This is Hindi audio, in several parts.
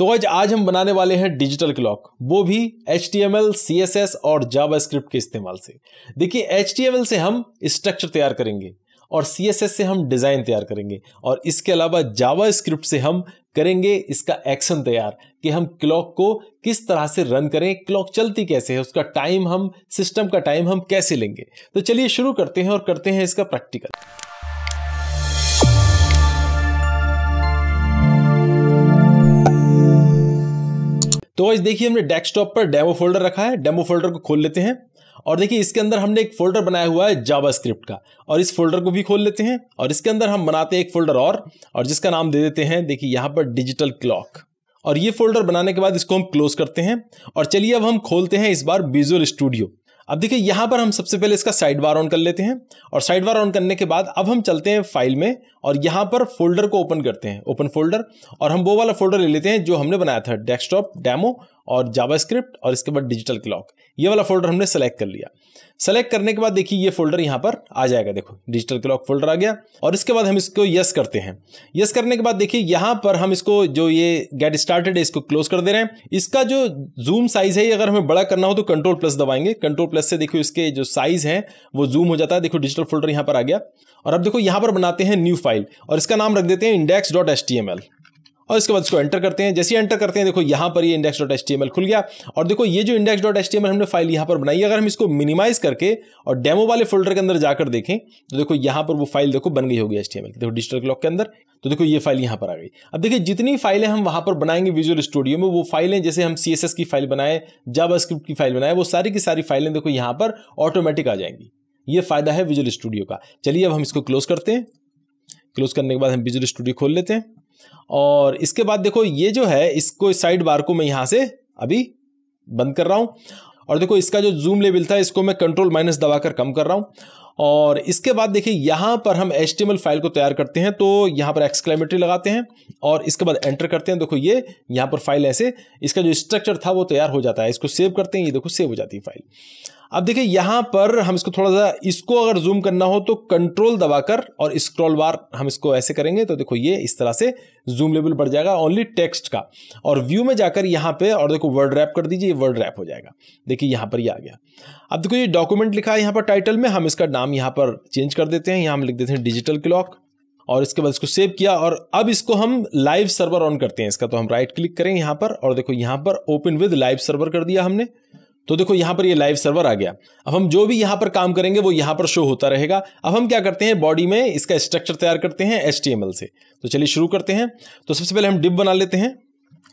तो आज आज हम बनाने वाले हैं डिजिटल क्लॉक वो भी H T M L C S S और जावा स्क्रिप्ट के इस्तेमाल से। देखिए एच टी एम एल से हम स्ट्रक्चर तैयार करेंगे और सी एस एस से हम डिज़ाइन तैयार करेंगे और इसके अलावा जावा स्क्रिप्ट से हम करेंगे इसका एक्शन तैयार कि हम क्लॉक को किस तरह से रन करें क्लॉक चलती कैसे है, उसका टाइम हम सिस्टम का टाइम हम कैसे लेंगे। तो चलिए शुरू करते हैं और करते हैं इसका प्रैक्टिकल तो आज देखिए हमने डेस्कटॉप पर डेमो फोल्डर रखा है डेमो फोल्डर को खोल लेते हैं। और देखिए इसके अंदर हमने एक फोल्डर बनाया हुआ है जावा स्क्रिप्ट का। और इस फोल्डर को भी खोल लेते हैं और इसके अंदर हम बनाते हैं एक फोल्डर और और जिसका नाम दे देते हैं, देखिए यहाँ पर डिजिटल क्लॉक और ये फोल्डर बनाने के बाद इसको हम क्लोज करते हैं। और चलिए अब हम खोलते हैं इस बार विजुअल स्टूडियो अब देखिए, यहाँ पर हम सबसे पहले इसका साइड बार ऑन कर लेते हैं और साइड बार ऑन करने के बाद अब हम चलते हैं फ़ाइल में और यहाँ पर फोल्डर को ओपन करते हैं ओपन फोल्डर और हम वो वाला फोल्डर ले लेते हैं जो हमने बनाया था डेस्कटॉप डेमो और जावा स्क्रिप्ट और इसके बाद डिजिटल क्लॉक ये वाला फोल्डर हमने सेलेक्ट कर लिया। सेलेक्ट करने के बाद देखिए ये फोल्डर यहाँ पर आ जाएगा। देखो डिजिटल क्लॉक फोल्डर आ गया और इसके बाद हम इसको यस करते हैं। यस करने के बाद देखिए यहाँ पर हम इसको जो ये गेट स्टार्टेड है, इसको क्लोज कर दे रहे हैं। इसका जो जूम साइज़ है अगर हमें बड़ा करना हो तो कंट्रोल प्लस दबाएँगे। कंट्रोल प्लस से देखो इसके जो साइज़ है, वो जूम हो जाता है। देखो डिजिटल फोल्डर यहाँ पर आ गया। और अब देखो, यहाँ पर बनाते हैं न्यू फ़ाइल और इसका नाम रख देते हैं index dot S T M L और इसके बाद इसको एंटर करते हैं। जैसे एंटर करते हैं, देखो यहाँ पर ये इंडेक्स डॉट खुल गया। और देखो ये जो इंडेक्स डॉट एच हमने फ़ाइल यहाँ पर बनाई अगर हम इसको मिनिमाइज करके और डेमो वाले फोल्डर के अंदर जाकर देखें तो देखो यहाँ पर वो फ़ाइल देखो बन गई होगी एच देखो डिजिटल क्लॉक के अंदर तो देखो ये फ़ाइल यहाँ पर आ गई। अब देखिए, जितनी फाइलें हम वहाँ पर बनाएँगे विजुअल स्टूडियो में, वो फाइलें जैसे हम सी की फ़ाइल बनाए जावा स्क्रिप्ट की फ़ाइल बनाए, वो सारी की सारी फाइलें देखो यहाँ पर ऑटोमेटिक आ जाएँगी। ये फ़ायदा है विजुअल स्टूडियो का। चलिए अब हम इसको क्लोज करते हैं। क्लोज करने के बाद हम विजुअल स्टूडियो खोल लेते हैं। और इसके बाद देखो, ये जो है, इसको साइड बार को मैं यहाँ से अभी बंद कर रहा हूँ। और देखो, इसका जो जूम लेवल था, इसको मैं कंट्रोल माइनस दबाकर कम कर रहा हूँ। और इसके बाद देखिए, यहाँ पर हम एच फ़ाइल को तैयार करते हैं तो यहाँ पर एक्सक्लेमेटरी लगाते हैं और इसके बाद एंटर करते हैं। देखो, ये यहाँ पर फ़ाइल ऐसे, इसका जो स्ट्रक्चर था, वो तैयार हो जाता है। इसको सेव करते हैं, ये देखो सेव हो जाती है फ़ाइल अब देखिए, यहाँ पर हम इसको थोड़ा सा, इसको अगर जूम करना हो तो कंट्रोल दबाकर और स्क्रॉल बार हम इसको ऐसे करेंगे तो देखो ये इस तरह से जूम लेवल बढ़ जाएगा ओनली टेक्स्ट का। और व्यू में जाकर यहाँ पे, और देखो वर्ड रैप कर दीजिए वर्ड रैप हो जाएगा। देखिए, यहाँ पर ये यह आ गया। अब देखो, ये डॉक्यूमेंट लिखा है यहाँ पर टाइटल में, हम इसका नाम यहाँ पर चेंज कर देते हैं। यहाँ हम लिख देते हैं डिजिटल क्लॉक और इसके बाद इसको सेव किया और अब इसको हम लाइव सर्वर ऑन करते हैं। इसका तो हम राइट क्लिक करें यहाँ पर और देखो, यहाँ पर ओपन विद लाइव सर्वर कर दिया हमने। तो देखो, यहाँ पर ये लाइव सर्वर आ गया। अब हम जो भी यहाँ पर काम करेंगे, वो यहाँ पर शो होता रहेगा। अब हम क्या करते हैं बॉडी में इसका स्ट्रक्चर तैयार करते हैं एच से। तो चलिए शुरू करते हैं। तो सबसे पहले हम डिप बना लेते हैं।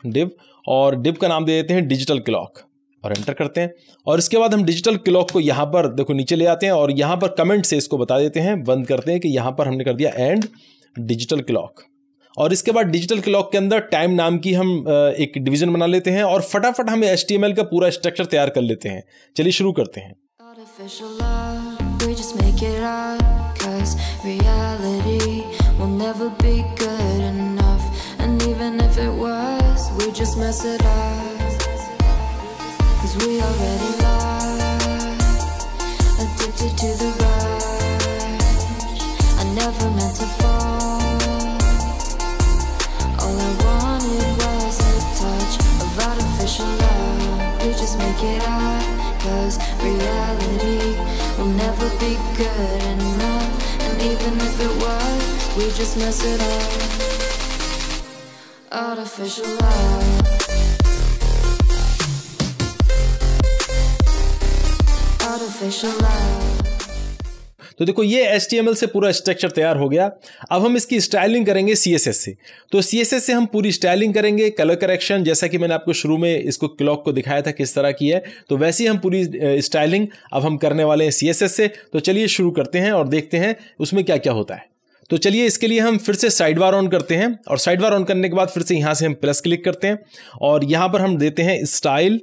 डिप और डिप का नाम दे देते हैं डिजिटल क्लॉक और एंटर करते हैं। और इसके बाद हम डिजिटल क्लॉक को यहाँ पर देखो, नीचे ले आते हैं और यहाँ पर कमेंट से इसको बता देते हैं। बंद करते हैं कि यहाँ पर हमने कर दिया एंड डिजिटल क्लॉक और इसके बाद डिजिटल क्लॉक के अंदर टाइम नाम की हम एक डिवीज़न बना लेते हैं और फटाफट हम एच का पूरा स्ट्रक्चर तैयार कर लेते हैं। चलिए शुरू करते हैं। To the I never meant to make it up Cause reality will never be good enough. And even if it was, we just mess it up. Artificial love. Artificial love तो देखो, ये एच से पूरा स्ट्रक्चर तैयार हो गया। अब हम इसकी स्टाइलिंग करेंगे सीएसएस से। तो सीएसएस से हम पूरी स्टाइलिंग करेंगे कलर करेक्शन जैसा कि मैंने आपको शुरू में इसको क्लॉक को दिखाया था किस तरह की है तो वैसे ही हम पूरी स्टाइलिंग अब हम करने वाले हैं सीएसएस से। तो चलिए शुरू करते हैं और देखते हैं उसमें क्या क्या होता है। तो चलिए इसके लिए हम फिर से साइड बार ऑन करते हैं और साइड बार ऑन करने के बाद फिर से यहाँ से हम प्लस क्लिक करते हैं और यहाँ पर हम देते हैं style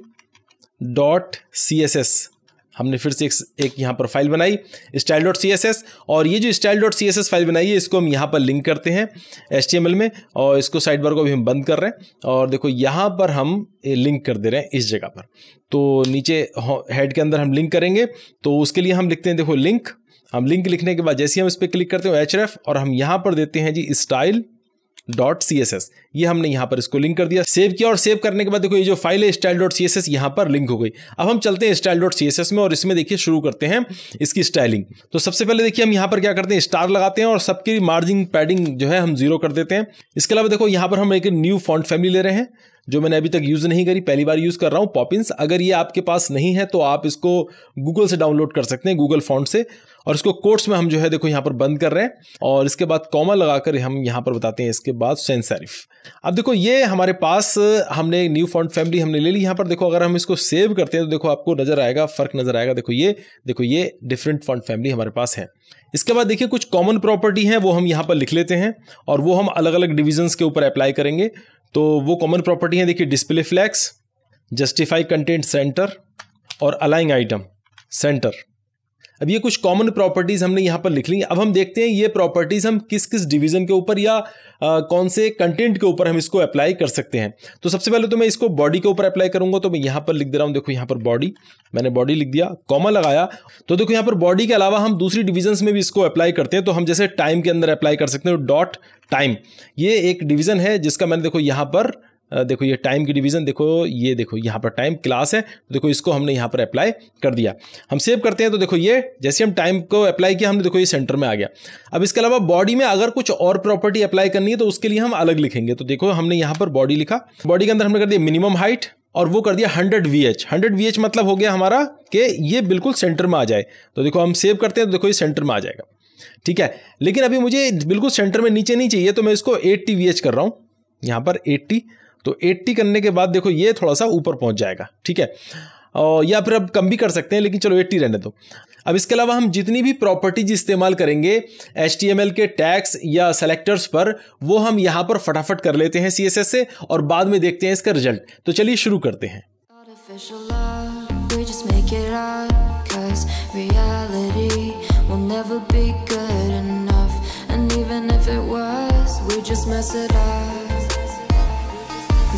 dot C S S हमने फिर से एक, एक यहाँ पर फ़ाइल बनाई style dot C S S और ये जो style dot C S S file बनाई है इसको हम यहाँ पर लिंक करते हैं एच टी एम एल में और इसको साइड बार को भी हम बंद कर रहे हैं और देखो यहाँ पर हम लिंक कर दे रहे हैं इस जगह पर। तो नीचे हेड के अंदर हम लिंक करेंगे तो उसके लिए हम लिखते हैं देखो लिंक हम लिंक लिखने के बाद जैसे हम इस पर क्लिक करते हैं एच और हम यहाँ पर देते हैं जी style dot C S S ये हमने यहाँ पर इसको लिंक कर दिया। सेव किया और सेव करने के बाद देखो ये जो फ़ाइल है style dot C S S यहाँ पर लिंक हो गई। अब हम चलते हैं style dot C S S में और इसमें देखिए शुरू करते हैं इसकी स्टाइलिंग तो सबसे पहले देखिए हम यहाँ पर क्या करते हैं स्टार लगाते हैं और सबकी मार्जिन पैडिंग जो है हम ज़ीरो कर देते हैं। इसके अलावा देखो यहाँ पर हम एक न्यू फॉन्ट फैमिली ले रहे हैं, जो मैंने अभी तक यूज़ नहीं करी, पहली बार यूज़ कर रहा हूँ पॉपिंस अगर ये आपके पास नहीं है तो आप इसको गूगल से डाउनलोड कर सकते हैं गूगल फॉन्ट से। और इसको कोट्स में हम जो है देखो यहाँ पर बंद कर रहे हैं और इसके बाद कॉमा लगाकर हम यहाँ पर बताते हैं इसके बाद सेंस अब देखो ये हमारे पास हमने न्यू फॉन्ट फैमिली हमने ले ली यहाँ पर। देखो अगर हम इसको सेव करते हैं तो देखो आपको नज़र आएगा, फ़र्क नज़र आएगा। देखो ये देखो ये डिफरेंट फॉन्ट फैमिली हमारे पास है। इसके बाद देखिए कुछ कॉमन प्रॉपर्टी है, वो हम यहाँ पर लिख लेते हैं और वो हम अलग अलग डिविजन्स के ऊपर अप्लाई करेंगे। तो वो कॉमन प्रॉपर्टी है, देखिए display flex justify content center और अलाइंग आइटम सेंटर अब ये कुछ कॉमन प्रॉपर्टीज़ हमने यहाँ पर लिख ली। अब हम देखते हैं ये प्रॉपर्टीज़ हम किस किस डिवीज़न के ऊपर या आ, कौन से कंटेंट के ऊपर हम इसको अप्लाई कर सकते हैं। तो सबसे पहले तो मैं इसको बॉडी के ऊपर अप्लाई करूँगा तो मैं यहाँ पर लिख दे रहा हूँ। देखो यहाँ पर बॉडी मैंने बॉडी लिख दिया कॉमा लगाया। तो देखो यहाँ पर बॉडी के अलावा हम दूसरी डिविजन्स में भी इसको अप्लाई करते हैं। तो हम जैसे टाइम के अंदर अप्लाई कर सकते हैं डॉट टाइम ये एक डिवीज़न है जिसका मैंने देखो यहाँ पर देखो ये टाइम की डिवीज़न देखो ये देखो, यहाँ पर टाइम क्लास है तो देखो इसको हमने यहाँ पर अप्लाई कर दिया। हम सेव करते हैं तो देखो ये, जैसे हम टाइम को अप्लाई किया, हमने देखो ये सेंटर में आ गया। अब इसके अलावा बॉडी में अगर कुछ और प्रॉपर्टी अप्लाई करनी है तो उसके लिए हम अलग लिखेंगे। तो देखो हमने यहाँ पर बॉडी लिखा। बॉडी के अंदर हमने कर दिया मिनिमम हाइट और वो कर दिया hundred V H hundred V H मतलब हो गया हमारा कि ये बिल्कुल सेंटर में आ जाए। तो देखो हम सेव करते हैं तो देखो ये सेंटर में आ जाएगा। ठीक है? लेकिन अभी मुझे बिल्कुल सेंटर में नीचे नहीं चाहिए तो मैं इसको एट्टी वी एच कर रहा हूँ। यहाँ पर एट्टी तो 80 करने के बाद देखो ये थोड़ा सा ऊपर पहुँच जाएगा ठीक है और या फिर अब कम भी कर सकते हैं लेकिन चलो 80 रहने दो अब इसके अलावा हम जितनी भी प्रॉपर्टीज़ इस्तेमाल करेंगे एच के टैक्स या सेलेक्टर्स पर वो हम यहाँ पर फटाफट कर लेते हैं सीएसएस से और बाद में देखते हैं इसका रिज़ल्ट तो चलिए शुरू करते हैं never be good enough. And even if it was, we just mess it up.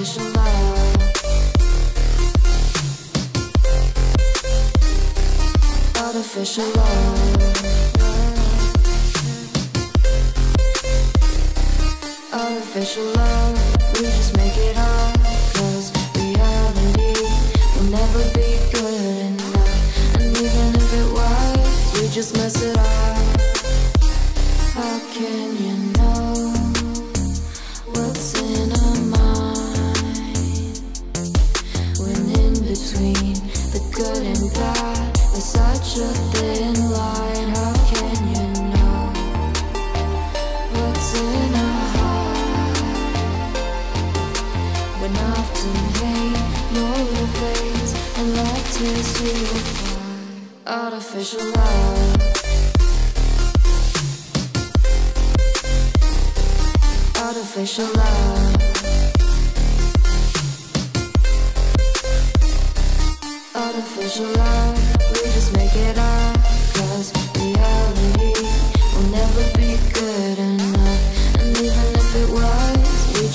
Artificial love. Artificial love. Artificial love, we just make it up. Will never be good enough. And even if it was, we just mess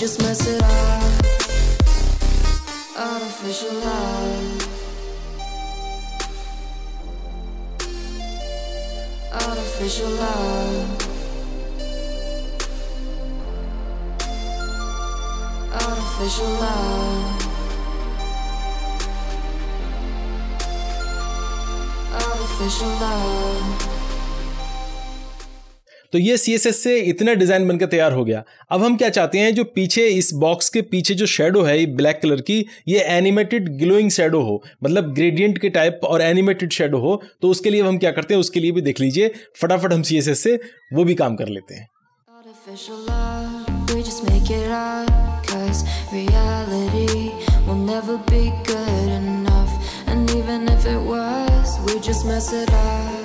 just mess it up. Artificial love. Artificial love. artificial love artificial love तो ये सीएसएस से इतना डिज़ाइन बनकर तैयार हो गया। अब हम क्या चाहते हैं जो पीछे इस बॉक्स के पीछे जो शेडो है ब्लैक कलर की ये एनिमेटेड ग्लोइंग शेडो हो। मतलब ग्रेडियंट के टाइप और एनिमेटेड शेडो हो। तो उसके लिए हम क्या करते हैं उसके लिए भी देख लीजिए। फटाफट हम सीएसएस से वो भी काम कर लेते हैं। Even if it was, we just mess it up.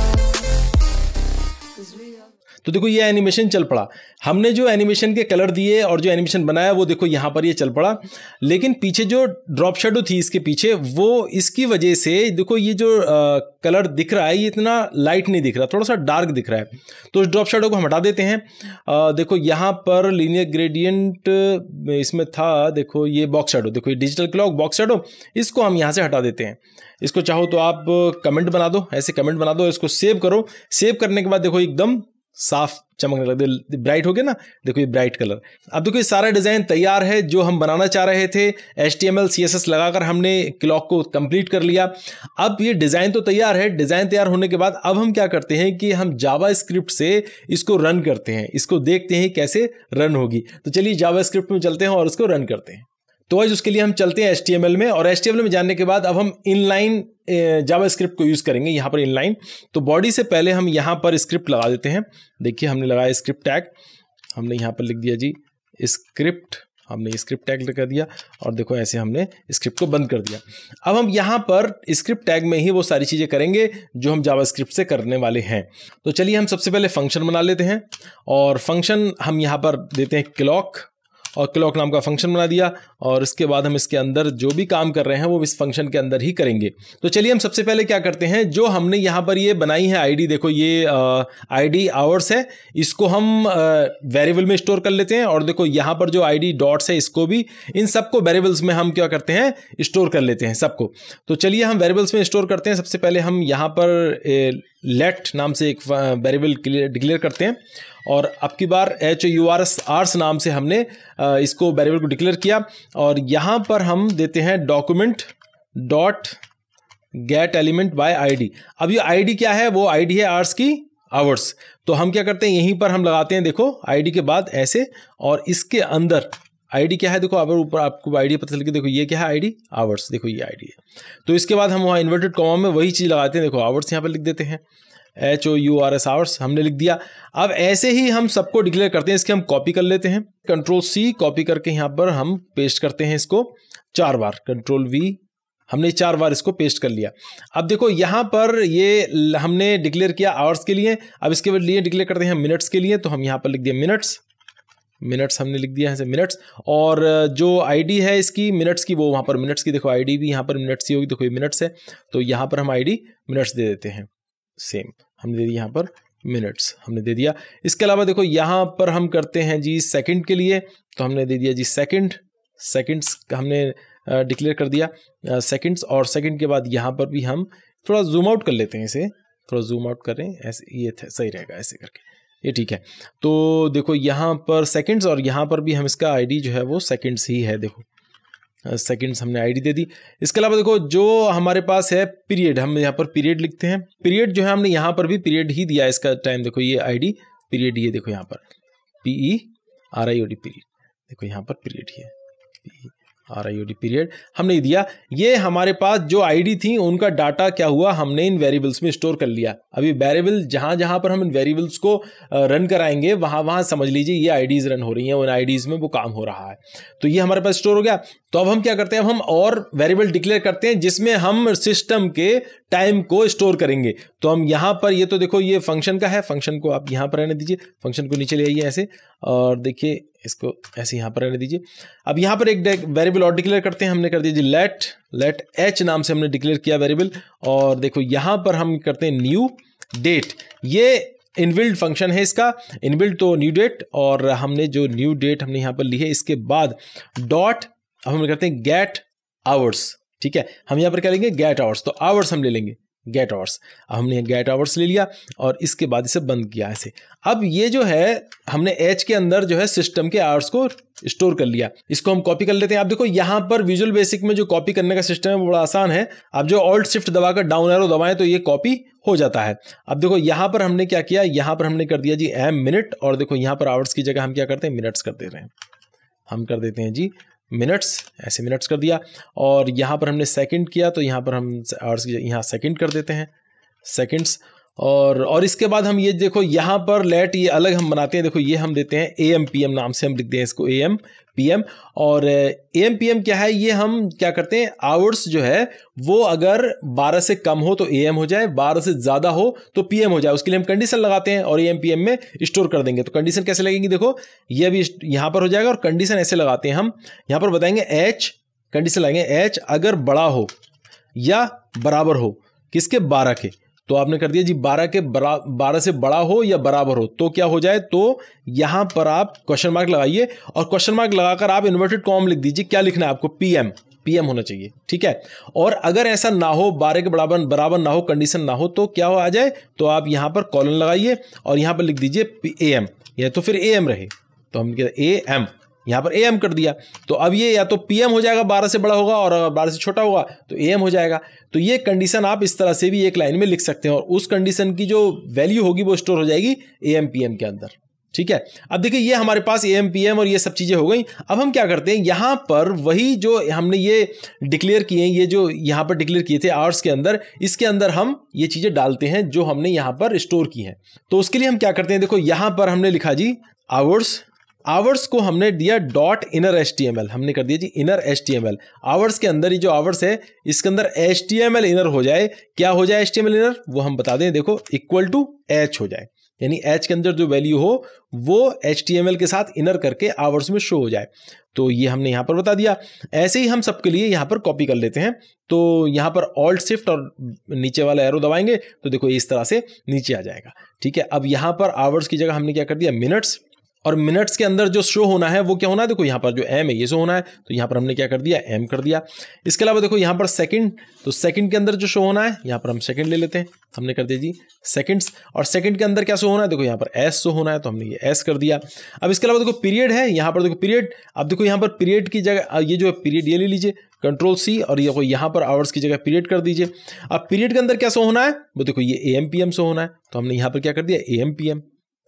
तो देखो ये एनिमेशन चल पड़ा। हमने जो एनिमेशन के कलर दिए और जो एनिमेशन बनाया वो देखो यहाँ पर ये चल पड़ा। लेकिन पीछे जो ड्रॉप शेडो थी इसके पीछे वो इसकी वजह से देखो ये जो आ, कलर दिख रहा है ये इतना लाइट नहीं दिख रहा थोड़ा सा डार्क दिख रहा है। तो उस ड्रॉप शेडो को हम हटा देते हैं। आ, देखो यहाँ पर लीनियर ग्रेडियंट इसमें था देखो ये बॉक्स शेडो देखो ये डिजिटल क्लॉक बॉक्स शेडो इसको हम यहाँ से हटा देते हैं। इसको चाहो तो आप कमेंट बना दो ऐसे कमेंट बना दो इसको सेव करो। सेव करने के बाद देखो एकदम साफ़ चमकने लगे ब्राइट हो गया ना? देखो ये ब्राइट कलर अब देखो ये सारा डिज़ाइन तैयार है, जो हम बनाना चाह रहे थे। H T M L C S S लगाकर हमने क्लॉक को कंप्लीट कर लिया। अब ये डिज़ाइन तो तैयार है। डिज़ाइन तैयार होने के बाद अब हम क्या करते हैं कि हम जावा स्क्रिप्ट से इसको रन करते हैं। इसको देखते हैं कैसे रन होगी। तो चलिए जावा स्क्रिप्ट में चलते हैं और उसको रन करते हैं। तो आज उसके लिए हम चलते हैं एच में और एच में जाने के बाद अब हम इनलाइन जावा स्क्रिप्ट को यूज़ करेंगे, यहाँ पर इनलाइन तो बॉडी से पहले हम यहाँ पर स्क्रिप्ट लगा देते हैं। देखिए, हमने लगाया स्क्रिप्ट टैग हमने यहाँ पर लिख दिया जी स्क्रिप्ट हमने स्क्रिप्ट टैग लगा दिया और देखो, ऐसे हमने स्क्रिप्ट को बंद कर दिया। अब हम यहाँ पर स्क्रिप्ट टैग में ही वो सारी चीज़ें करेंगे जो हम जावा स्क्रिप्ट से करने वाले हैं। तो चलिए हम सबसे पहले फ़ंक्शन बना लेते हैं और फ़ंक्शन हम यहाँ पर देते हैं क्लॉक और क्लॉक नाम का फ़ंक्शन बना दिया और इसके बाद हम इसके अंदर जो भी काम कर रहे हैं, वो इस फ़ंक्शन के अंदर ही करेंगे। तो चलिए हम सबसे पहले क्या करते हैं, जो हमने यहाँ पर ये बनाई है आईडी देखो ये आईडी आवर्स है। इसको हम वेरिएबल में स्टोर कर लेते हैं और देखो यहाँ पर जो आईडी डॉट्स है, इसको भी इन सबको वेरिएबल्स में हम क्या करते हैं स्टोर कर लेते हैं सबको। तो चलिए हम वेरिएबल्स में स्टोर करते हैं। सबसे पहले हम यहाँ पर लेट नाम से एक वेरिएबल डिक्लेयर करते हैं। और अब की बार H U R S hours नाम से हमने इसको वेरिएबल को डिक्लेयर किया और यहाँ पर हम देते हैं document dot get element by ID अब ये आईडी क्या है? वो आईडी है आर्स की आवर्स तो हम क्या करते हैं? यहीं पर हम लगाते हैं, देखो आईडी के बाद ऐसे और इसके अंदर आईडी क्या है? देखो अगर ऊपर आपको आईडी पता चल के देखो, ये क्या है आईडी आवर्स देखो, ये आईडी है। तो इसके बाद हम वहाँ इन्वर्टेड कॉमा में वही चीज़ लगाते हैं, देखो आवर्स यहाँ पर लिख देते हैं। H O U R S hours हमने लिख दिया। अब ऐसे ही हम सबको डिक्लेयर करते हैं, इसके हम कॉपी कर लेते हैं। कंट्रोल सी कॉपी करके यहाँ पर हम पेस्ट करते हैं इसको चार बार। कंट्रोल वी हमने चार बार इसको पेस्ट कर लिया। अब देखो, यहाँ पर ये हमने डिक्लेयर किया आवर्स के लिए। अब इसके लिए डिक्लेयर करते हैं मिनट्स के लिए तो हम यहाँ पर लिख दिया मिनट्स मिनट्स हमने लिख दिया है मिनट्स और जो आईडी है इसकी मिनट्स की, वो वहाँ पर मिनट्स की। देखो आईडी भी यहाँ पर मिनट्स की होगी देखो ये मिनट्स है। तो यहाँ पर हम आईडी मिनट्स दे देते हैं। सेम हमने दे दिया यहाँ पर मिनट्स हमने दे दिया। इसके अलावा देखो, यहाँ पर हम करते हैं जी सेकंड के लिए। तो हमने दे दिया जी सेकंड सेकंड्स हमने डिक्लेयर कर दिया। सेकंड्स और सेकंड के बाद यहाँ पर भी हम थोड़ा जूम आउट कर लेते हैं इसे। थोड़ा जूम आउट करें। ऐसे, ये सही रहेगा ऐसे करके। ये ठीक है। तो देखो, यहाँ पर सेकंड्स और यहाँ पर भी हम इसका आईडी जो है वो सेकंड्स ही है, देखो। सेकंड्स हमने आईडी दे दी। इसके अलावा देखो, जो हमारे पास है पीरियड हम यहाँ पर पीरियड लिखते हैं। पीरियड जो है, हमने यहाँ पर भी पीरियड ही दिया है इसका टाइम देखो, ये आईडी पीरियड ये देखो यहाँ पर। P E R I O D period देखो, यहाँ पर पीरियड ही है। P R I O D period हमने दिया। ये हमारे पास जो आईडी थी, उनका डाटा क्या हुआ? हमने इन वेरिएबल्स में स्टोर कर लिया। अभी वेरिएबल जहाँ जहाँ पर हम इन वेरिएबल्स को रन कराएँगे, वहाँ वहाँ समझ लीजिए, ये आईडीज़ रन हो रही हैं। उन आईडीज़ में वो काम हो रहा है। तो ये हमारे पास स्टोर हो गया। तो अब हम क्या करते हैं? अब हम और वेरिएबल डिक्लेयर करते हैं, जिसमें हम सिस्टम के टाइम को स्टोर करेंगे। तो हम यहाँ पर, ये तो देखो, ये फ़ंक्शन का है। फ़ंक्शन को आप यहाँ पर रहने दीजिए। फ़ंक्शन को नीचे ले आइए ऐसे। और देखिए, इसको ऐसे यहाँ पर रहने दीजिए। अब यहाँ पर एक वेरिएबल और डिक्लेयर करते हैं। हमने कर दीजिए लेट लेट एच नाम से हमने डिक्लेयर किया वेरिएबल और देखो, यहाँ पर हम करते हैं न्यू डेट ये इनबिल्ड फ़ंक्शन है इसका। इनबिल्ड तो न्यू डेट और हमने जो न्यू डेट हमने यहाँ पर ली है, इसके बाद डॉट अब हम करते हैं गेट आवर्स ठीक है? हम यहाँ पर क्या लेंगे? गेट आवर्स तो आवर्स हम ले लेंगे गेट आवर्स अब हमने गेट आवर्स ले लिया और इसके बाद इसे बंद किया ऐसे। अब ये जो है, हमने एच के अंदर जो है सिस्टम के आवर्स को स्टोर कर लिया। इसको हम कॉपी कर लेते हैं। आप देखो, यहाँ पर विजुअल बेसिक में जो कॉपी करने का सिस्टम है, वो बड़ा आसान है। आप जो ऑल्ट शिफ्ट दबाकर डाउन एरो दबाएँ तो ये कॉपी हो जाता है। अब देखो, यहाँ पर हमने क्या किया? यहाँ पर हमने कर दिया जी एम मिनट और देखो, यहाँ पर आवर्स की जगह हम क्या करते हैं? मिनट्स कर दे रहे हैं। हम कर देते हैं जी मिनट्स, ऐसे मिनट्स कर दिया। और यहाँ पर हमने सेकंड किया तो यहाँ पर हम आवर्स यहाँ सेकंड कर देते हैं, सेकंड्स। और और इसके बाद हम ये देखो, यहाँ पर लेट ये अलग हम बनाते हैं, देखो ये हम देते हैं ए एम पी एम नाम से हम लिखते हैं इसको ए एम पी एम और एम पी एम क्या है? ये हम क्या करते हैं? आवर्स जो है, वो अगर 12 से कम हो तो एम हो जाए 12 से ज़्यादा हो तो पी एम हो जाए। उसके लिए हम कंडीशन लगाते हैं और एम पी एम में स्टोर कर देंगे। तो कंडीशन कैसे लगेंगी? देखो, ये अभी यहाँ पर हो जाएगा और कंडीशन ऐसे लगाते हैं हम। यहाँ पर बताएँगे एच कंडीशन लगाएँगे एच अगर बड़ा हो या बराबर हो, किसके? बारह के। तो आपने कर दिया जी, बारह के बारह से बड़ा हो या बराबर हो तो क्या हो जाए तो यहाँ पर आप क्वेश्चन मार्क लगाइए और क्वेश्चन मार्क लगाकर आप इन्वर्टेड कॉम लिख दीजिए, क्या लिखना है आपको? पीएम पीएम होना चाहिए, ठीक है? और अगर ऐसा ना हो, बारह के बराबर बराबर ना हो कंडीशन ना हो तो क्या हो आ जाए तो आप यहाँ पर कॉलन लगाइए और यहाँ पर लिख दीजिए ए एम या तो फिर ए एम रहे तो हम ए एम यहाँ पर ए एम कर दिया। तो अब ये या तो पी एम हो जाएगा, बारह से बड़ा होगा और बारह से छोटा होगा तो ए एम हो जाएगा। तो ये कंडीशन आप इस तरह से भी एक लाइन में लिख सकते हैं और उस कंडीशन की जो वैल्यू होगी वो स्टोर हो जाएगी ए एम पी एम के अंदर। ठीक है? अब देखिए, ये हमारे पास ए एम पी एम और ये सब चीज़ें हो गई। अब हम क्या करते हैं? यहाँ पर वही जो हमने ये डिक्लेयर किए ये जो यहाँ पर डिक्लेयर किए थे आवर्स के अंदर, इसके अंदर हम ये चीज़ें डालते हैं जो हमने यहाँ पर स्टोर की हैं। तो उसके लिए हम क्या करते हैं? देखो, यहाँ पर हमने लिखा जी आवर्स आवर्स को हमने दिया डॉट इनर एच हमने कर दिया जी inner H T M L hours के अंदर ही जो आवर्स है, इसके अंदर H T M L inner हो जाए, क्या हो जाए H T M L inner? वो हम बता दें, देखो इक्वल टू एच हो जाए। यानी एच के अंदर जो वैल्यू हो, वो एच टी एम एल के साथ इनर करके आवर्स में शो हो जाए। तो ये हमने यहाँ पर बता दिया। ऐसे ही हम सबके लिए यहाँ पर कॉपी कर लेते हैं। तो यहाँ पर ऑल्ट शिफ्ट और नीचे वाला एरो दबाएँगे तो देखो इस तरह से नीचे आ जाएगा। ठीक है, अब यहाँ पर आवर्स की जगह हमने क्या कर दिया? मिनट्स और मिनट्स के अंदर जो शो होना है, वो क्या होना है? देखो, यहाँ पर जो एम है, ये शो होना है तो यहाँ पर हमने क्या कर दिया? एम कर दिया। इसके अलावा देखो, यहाँ पर सेकंड तो सेकंड के अंदर जो शो होना है, यहाँ पर हम सेकंड ले लेते हैं। हमने कर दिया जी सेकंड्स और सेकंड के अंदर क्या शो होना है? देखो, यहाँ पर एस शो होना है तो हमने ये एस कर दिया। अब इसके अलावा देखो पीरियड है, यहाँ पर देखो पीरियड अब देखो, यहाँ पर पीरियड की जगह ये जो पीरियड ये ले लीजिए। कंट्रोल सी और ये को यहाँ पर आवर्स की जगह पीरियड कर दीजिए। अब पीरियड के अंदर क्या शो होना है? वो देखो, ये A M P M show होना है तो हमने यहाँ पर क्या कर दिया? ए एम पी एम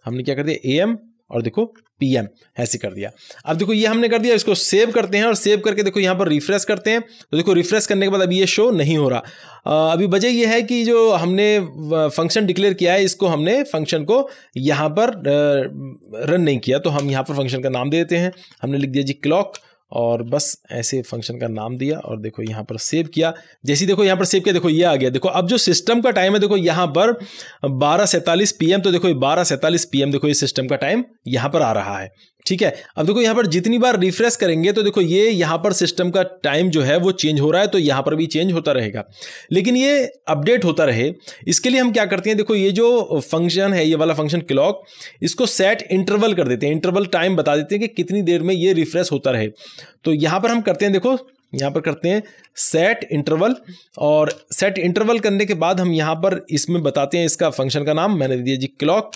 हमने क्या कर दिया? ए एम और देखो पीएम ऐसे कर दिया। अब देखो, ये हमने कर दिया, इसको सेव करते हैं और सेव करके देखो, यहाँ पर रिफ्रेश करते हैं। तो देखो रिफ्रेश करने के बाद अभी ये शो नहीं हो रहा। अभी वजह ये है कि जो हमने फ़ंक्शन डिक्लेयर किया है, इसको हमने फ़ंक्शन को यहाँ पर रन नहीं किया। तो हम यहाँ पर फ़ंक्शन का नाम दे देते हैं। हमने लिख दिया जी क्लॉक और बस ऐसे फ़ंक्शन का नाम दिया और देखो यहाँ पर सेव किया। जैसे देखो यहाँ पर सेव किया, देखो ये आ गया। देखो अब जो सिस्टम का टाइम है, देखो यहाँ पर बारह सैंतालीस पी तो देखो बारह सैंतालीस पी देखो ये सिस्टम का टाइम यहाँ पर आ रहा है। ठीक है? अब देखो, यहाँ पर जितनी बार रिफ्रेश करेंगे तो देखो, ये यहाँ पर सिस्टम का टाइम जो है, वो चेंज हो रहा है तो यहाँ पर भी चेंज होता रहेगा। लेकिन ये अपडेट होता रहे, इसके लिए हम क्या करते हैं? देखो, ये जो फ़ंक्शन है, ये वाला फ़ंक्शन क्लॉक इसको सेट इंटरवल कर देते हैं। इंटरवल टाइम बता देते हैं कि कितनी देर में ये रिफ्रेश होता रहे। तो यहाँ पर हम करते हैं, देखो, यहाँ पर करते हैं सेट इंटरवल और सेट इंटरवल करने के बाद हम यहाँ पर इसमें बताते हैं इसका फ़ंक्शन का नाम। मैंने दिया जी क्लॉक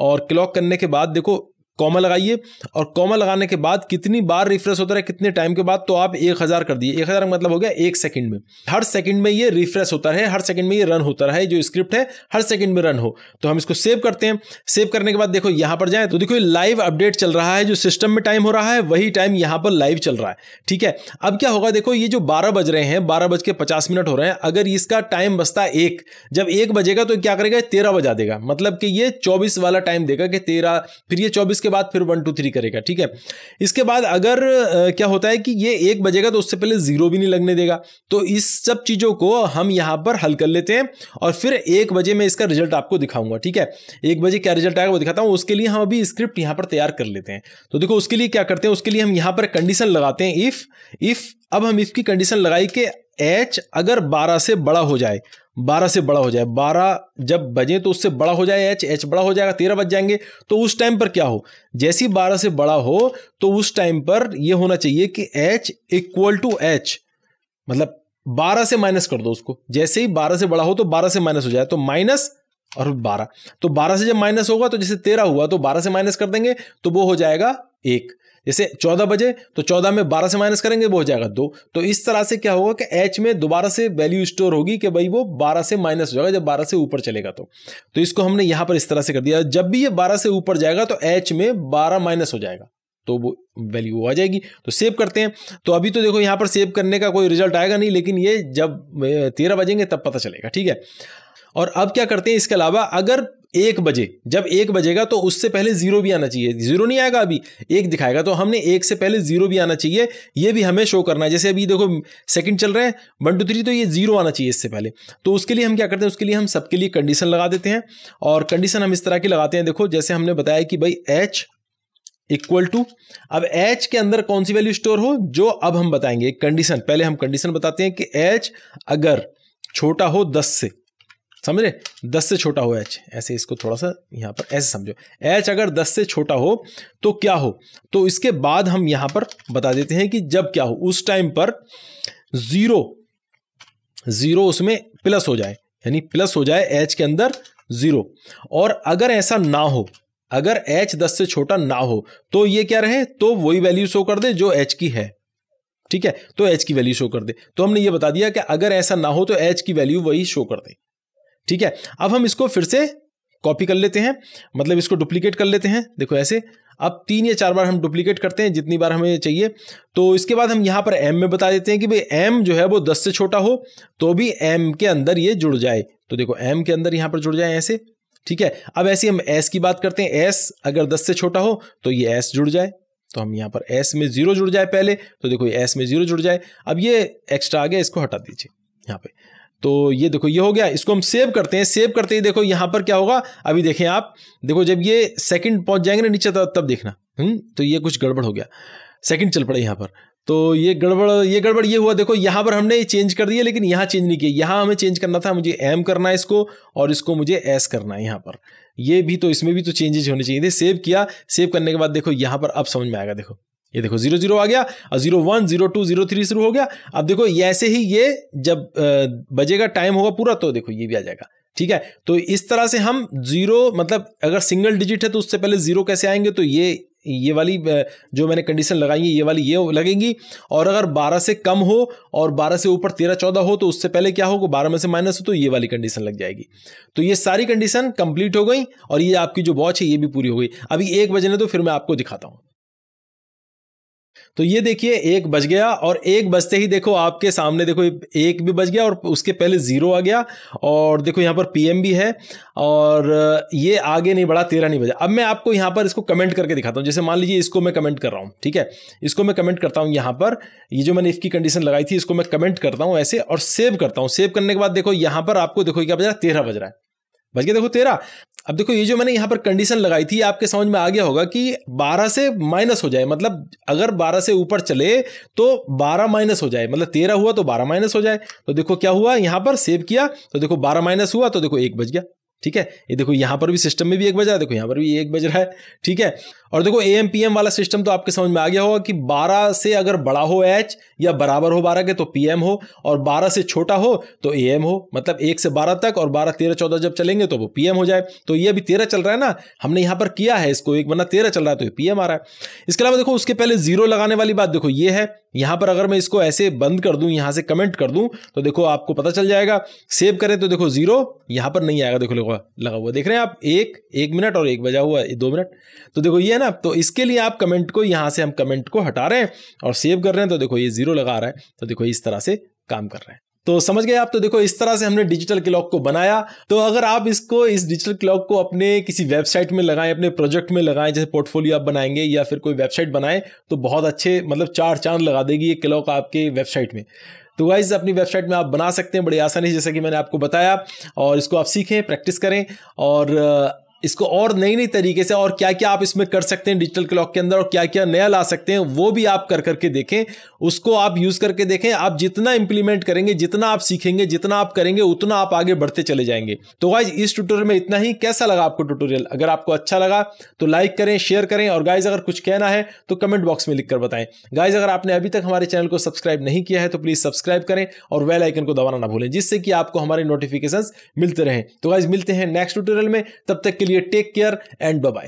और क्लॉक करने के बाद देखो कॉमा लगाइए। और कॉमा लगाने के बाद कितनी बार रिफ्रेश होता है कितने टाइम के बाद तो आप एक हज़ार कर दिए। एक हज़ार मतलब हो गया एक सेकंड में। हर सेकंड में ये रिफ्रेश होता रहे, हर सेकंड में ये रन होता रहे, जो स्क्रिप्ट है, हर सेकंड में रन हो। तो हम इसको सेव करते हैं। सेव करने के बाद देखो, यहाँ पर जाए तो देखो लाइव अपडेट चल रहा है, जो सिस्टम में टाइम हो रहा है, वही टाइम यहाँ पर लाइव चल रहा है। ठीक है? अब क्या होगा, देखो, ये जो बारह बज रहे हैं, बारह बज के पचास मिनट हो रहे हैं, अगर इसका टाइम बसता एक, जब एक बजेगा तो क्या करेगा, तेरह बजा देगा। मतलब कि ये चौबीस वाला टाइम देगा कि तेरह, फिर ये चौबीस के बाद फिर वन टू थ्री करेगा, ठीक है? इसके बाद अगर क्या होता है कि ये एक बजेगा तो उससे पहले ज़ीरो भी नहीं लगने देगा। तो इस सब चीज़ों को हम यहाँ पर हल कर लेते हैं और फिर एक बजे मैं इसका रिज़ल्ट आपको दिखाऊँगा, ठीक है? एक बजे क्या रिज़ल्ट आएगा वो दिखाता हूँ, उसके लिए हम अभी स्क्रिप्ट यहाँ पर तैयार कर लेते हैं। तो देखो, उसके लिए क्या करते हैं, उसके लिए हम यहाँ पर कंडीशन लगाते हैं इफ़ इफ़ अब हम इसकी कंडीशन लगाई कि एच अगर 12 से बड़ा हो जाए 12 से बड़ा हो जाए 12 जब बजे तो उससे बड़ा हो जाए एच एच बड़ा हो जाएगा, तेरह बज जाएँगे तो उस टाइम पर क्या हो? जैसी 12 से बड़ा हो तो उस टाइम पर यह होना चाहिए कि एच इक्वल टू एच मतलब 12 से माइनस कर दो उसको। जैसे ही 12 से बड़ा हो तो 12 से माइनस हो जाए तो माइनस और 12 तो 12 से जब माइनस होगा तो जैसे 13 हुआ तो 12 से माइनस कर देंगे तो वो हो जाएगा एक। जैसे चौदह बजे तो चौदह में बारह से माइनस करेंगे, वो हो जाएगा दो। तो इस तरह से क्या होगा कि एच में दोबारा से वैल्यू स्टोर होगी कि भाई वो बारह से माइनस हो जाएगा, जब बारह से ऊपर चलेगा तो। तो इसको हमने यहाँ पर इस तरह से कर दिया। जब भी ये बारह से ऊपर जाएगा तो एच में बारह माइनस हो जाएगा तो वो वैल्यू आ जाएगी। तो सेव करते हैं। तो अभी तो देखो, यहाँ पर सेव करने का कोई रिज़ल्ट आएगा नहीं, लेकिन ये जब तेरह बजेंगे, तब पता चलेगा, ठीक है? और अब क्या करते हैं, इसके अलावा अगर एक बजे, जब एक बजेगा तो उससे पहले ज़ीरो भी आना चाहिए। ज़ीरो नहीं आएगा अभी, एक दिखाएगा। तो हमने एक से पहले ज़ीरो भी आना चाहिए, ये भी हमें शो करना है। जैसे अभी देखो सेकंड चल रहे हैं वन टू थ्री तो ये ज़ीरो आना चाहिए इससे पहले। तो उसके लिए हम क्या करते हैं, उसके लिए हम सबके लिए कंडीशन लगा देते हैं। और कंडीशन हम इस तरह की लगाते हैं, देखो, जैसे हमने बताया कि भाई एच इक्वल टू अब एच के अंदर कौन सी वैल्यू स्टोर हो, जो अब हम बताएँगे। कंडीशन पहले हम कंडीशन बताते हैं कि एच अगर छोटा हो दस से समझ रहे? दस से छोटा हो एच। ऐसे इसको थोड़ा सा यहाँ पर, ऐसे समझो। एच अगर दस से छोटा हो तो क्या हो? तो इसके बाद हम यहाँ पर बता देते हैं कि जब क्या हो, उस टाइम पर ज़ीरो ज़ीरो उसमें प्लस हो जाए। यानी प्लस हो जाए एच के अंदर ज़ीरो और अगर ऐसा ना हो, अगर एच दस से छोटा ना हो तो ये क्या रहे? तो वही वैल्यू शो कर दे जो एच की है। ठीक है? तो एच की वैल्यू शो कर दे। तो हमने ये बता दिया कि अगर ऐसा ना हो तो एच की वैल्यू वही शो कर दे। ठीक है? अब हम इसको फिर से कॉपी कर लेते हैं। मतलब इसको डुप्लीकेट कर लेते हैं। देखो ऐसे। अब तीन या चार बार हम डुप्लीकेट करते हैं, जितनी बार हमें चाहिए। तो इसके बाद हम यहाँ पर एम में बता देते हैं कि भाई एम जो है वो दस से छोटा हो तो भी एम के अंदर ये जुड़ जाए। तो देखो एम के अंदर यहाँ पर जुड़ जाए ऐसे। ठीक है? अब ऐसे हम एस की बात करते हैं। एस अगर दस से छोटा हो तो ये एस जुड़ जाए। तो हम यहाँ पर एस में ज़ीरो जुड़ जाए पहले। तो देखो एस में ज़ीरो जुड़ जाए। अब ये एक्स्ट्रा आ गया, इसको हटा दीजिए। यहाँ पे। तो ये देखो, ये हो गया। इसको हम सेव करते हैं सेव करते ही देखो, यहाँ पर क्या होगा? अभी देखें आप, देखो, जब ये सेकंड पहुँच जाएँगे ना नीचे, तब देखना। हम्म तो ये कुछ गड़बड़ हो गया। सेकंड चल पड़े यहाँ पर। तो ये गड़बड़ ये गड़बड़ ये हुआ, देखो, यहाँ पर हमने चेंज कर दिया, लेकिन यहाँ चेंज नहीं किया। यहाँ हमें चेंज करना था, मुझे एम करना है इसको, और इसको मुझे एस करना है यहाँ पर। ये भी तो इसमें भी तो चेंजेस होने चाहिए थे। सेव किया। सेव करने के बाद देखो, यहाँ पर अब समझ में आएगा, देखो। ये देखो, ज़ीरो ज़ीरो आ गया, और zero one, zero two, zero three शुरू हो गया। अब देखो ऐसे ही ये जब बजेगा, टाइम होगा पूरा तो देखो, ये भी आ जाएगा, ठीक है? तो इस तरह से हम ज़ीरो मतलब अगर सिंगल डिजिट है तो उससे पहले ज़ीरो कैसे आएँगे? तो ये ये वाली जो मैंने कंडीशन लगाई है, ये वाली ये लगेंगी, और अगर 12 से कम हो, और 12 से ऊपर 13 14 हो तो उससे पहले क्या होगा? 12 में से माइनस हो तो ये वाली कंडीशन लग जाएगी। तो ये सारी कंडीशन कंप्लीट हो गई, और ये आपकी जो वॉच है, ये भी पूरी हो गई। अभी एक बजने तो फिर मैं आपको दिखाता हूँ। तो ये देखिए, एक बज गया और एक बजते ही देखो आपके सामने देखो, एक भी बज गया और उसके पहले ज़ीरो आ गया और देखो यहाँ पर पीएम भी है और ये आगे नहीं बढ़ा, तेरह नहीं बजा। अब मैं आपको यहाँ पर इसको कमेंट करके दिखाता हूँ। जैसे मान लीजिए इसको मैं कमेंट कर रहा हूँ, ठीक है? इसको मैं कमेंट करता हूँ यहाँ पर। ये जो मैंने इसकी कंडीशन लगाई थी, इसको मैं कमेंट करता हूँ ऐसे और सेव करता हूँ। सेव करने के बाद देखो, यहाँ पर आपको देखो क्या बज रहा है? तेरह बज रहा है। गया देखो तेरह अब देखो ये जो मैंने यहाँ पर कंडीशन लगाई थी, आपके समझ में आ गया होगा कि 12 से माइनस हो जाए मतलब अगर 12 से ऊपर चले तो 12 माइनस हो जाए मतलब 13 हुआ तो 12 माइनस हो जाए। तो देखो क्या हुआ, यहाँ पर सेव किया तो देखो 12 माइनस हुआ तो देखो एक बज गया। ठीक है? ये देखो, यहाँ पर भी सिस्टम में भी एक बज रहा है, देखो, यहाँ पर भी एक बज रहा है, ठीक है? और देखो ए एम पी एम वाला सिस्टम तो आपके समझ में आ गया होगा कि 12 से अगर बड़ा हो एच या बराबर हो 12 के तो पी एम हो, और 12 से छोटा हो तो ए एम हो मतलब एक से 12 तक, और 12 13 14 जब चलेंगे तो वो पी एम हो जाए। तो ये अभी तेरह चल रहा है ना, हमने यहाँ पर किया है इसको एक बना तेरह चल रहा है तो ये पी एम आ रहा है। इसके अलावा देखो, उसके पहले ज़ीरो लगाने वाली बात, देखो, ये है यहाँ पर अगर मैं इसको ऐसे बंद कर दूँ, यहाँ से कमेंट कर दूँ तो देखो आपको पता चल जाएगा। सेव करें तो देखो ज़ीरो यहाँ पर नहीं आएगा, देखो लगा लगा हुआ। देख रहे हैं आप, एक एक मिनट और एक बजा हुआ दो मिनट तो देखो ये है ना तो इसके लिए आप कमेंट को, यहाँ से हम कमेंट को हटा रहे हैं और सेव कर रहे हैं तो देखो ये ज़ीरो लगा रहा है। तो देखो इस तरह से काम कर रहे हैं। तो समझ गए आप? तो देखो, इस तरह से हमने डिजिटल क्लॉक को बनाया। तो अगर आप इसको, इस डिजिटल क्लॉक को अपने किसी वेबसाइट में लगाएँ, अपने प्रोजेक्ट में लगाएँ, जैसे पोर्टफोलियो आप बनाएँगे या फिर कोई वेबसाइट बनाएँ तो बहुत अच्छे मतलब चार चाँद लगा देगी ये क्लॉक आपके वेबसाइट में। तो वाइज अपनी वेबसाइट में आप बना सकते हैं बड़ी आसानी से, जैसा कि मैंने आपको बताया। और इसको आप सीखें प्रैक्टिस करें। और इसको और नई नई तरीके से और क्या क्या आप इसमें कर सकते हैं डिजिटल क्लॉक के अंदर और क्या क्या नया ला सकते हैं, वो भी आप कर करके देखें। उसको आप यूज़ करके देखें। आप जितना इंप्लीमेंट करेंगे, जितना आप सीखेंगे, जितना आप करेंगे, उतना आप आगे बढ़ते चले जाएँगे। तो गाइज़ इस ट्यूटोरियल में इतना ही। कैसा लगा आपको ट्यूटोरियल अगर आपको अच्छा लगा तो लाइक करें शेयर करें और गाइज़ अगर कुछ कहना है तो कमेंट बॉक्स में लिखकर बताएँ। गाइज़ अगर आपने अभी तक हमारे चैनल को सब्सक्राइब नहीं किया है तो प्लीज़ सब्सक्राइब करें और वेल आइकन को दबाना ना भूलें, जिससे कि आपको हमारे नोटिफिकेशन मिलते रहें। तो गाइज़ मिलते हैं नेक्स्ट ट्यूटोरियल में। तब तक के लिए take care and bye bye